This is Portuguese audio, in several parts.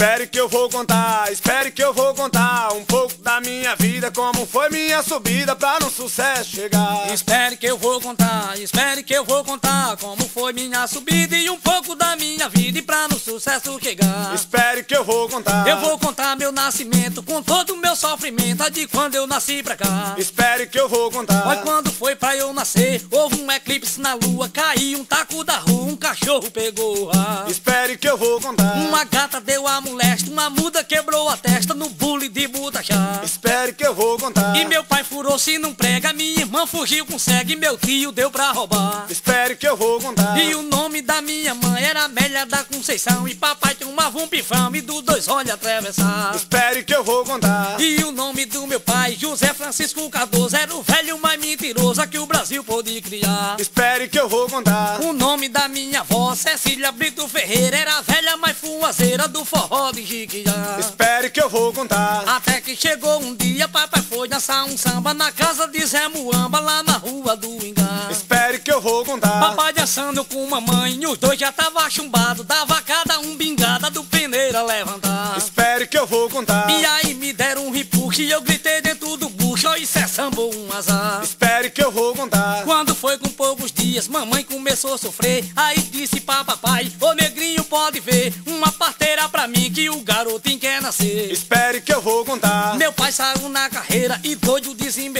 Espere que eu vou contar, espere que eu vou contar um pouco da minha vida, como foi minha subida pra no sucesso chegar. Espere que eu vou contar, espere que eu vou contar como foi minha subida e um pouco da minha vida e pra no sucesso chegar. Espere que eu vou contar. Eu vou contar meu nascimento com todo o meu sofrimento, a de quando eu nasci pra cá. Espere que eu vou contar. Olha quando foi pra eu nascer, houve um eclipse na lua, caiu um taco da rua, um cachorro pegou a. Espere que eu vou contar. Uma gata deu a moleste, uma muda quebrou a testa no bule de Budachá. Espere que eu vou contar. E meu pai furou-se num prega, minha irmã fugiu com cego e meu tio deu pra roubar. Espere que eu vou contar. E o nome da minha mãe era Amélia da Conceição e papai tomava um pifão e do dois olhos atravessar. Espere que eu vou contar. E o nome do meu pai, José Francisco Cardoso, era o velho mais mentiroso que o Brasil pôde criar. Espere que eu vou contar. O nome da minha avó, Cecília Brito Ferreira, era a velha mais fuazeira do forró de Jiquiá. Espere que eu vou contar. Até que chegou um dia, papai foi dançar um samba na casa de Zé Muamba, lá na rua do Ingá. Espere que eu vou contar. Papai dançando com mamãe, os dois já tava chumbados, dava cada um bingada do peneira levantar. Espere que eu vou contar. E aí me deram um ripuxe e eu gritei dentro do bucho, ó, isso é samba um azar. Espere que eu vou contar. Quando foi com poucos dias, mamãe começou a sofrer. Aí disse pra papai, ô negrinho pode ver, uma parteira pra mim que o garotinho quer nascer. Espere que eu vou contar. Meu pai saiu na carreira e doido cobrindo,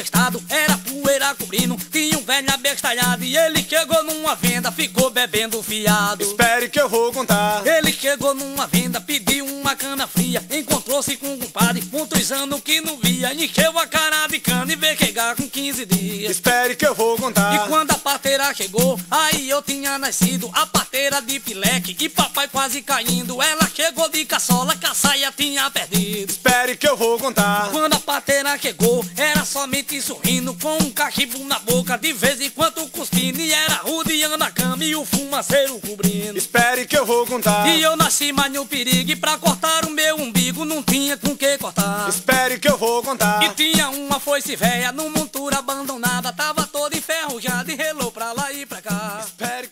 tinha um velho abestalhado e ele chegou numa venda, ficou bebendo fiado. Espere que eu vou contar. Ele chegou numa venda, pediu uma cana fria, encontrou-se com um compadre, muitos anos que não via, encheu a cara de cana e veio chegar com 15 dias. Espere que eu vou contar. E quando a parteira chegou, aí eu tinha nascido a parteira de pileque e papai quase caindo. Ela chegou de caçola, que a saia tinha perdido. Espere que eu vou contar. Quando a parteira chegou, era somente sorrindo, com um cachimbo na boca, de vez em quando cuspindo. E era rodeando a cama e o fumaceiro cobrindo. Espere que eu vou contar. E eu nasci mais no perigo, e pra cortar o meu umbigo não tinha com que cortar. Espere que eu vou contar. E tinha uma foice véia, numa montura abandonada, tava toda enferrujada e relou pra lá e pra cá. Espere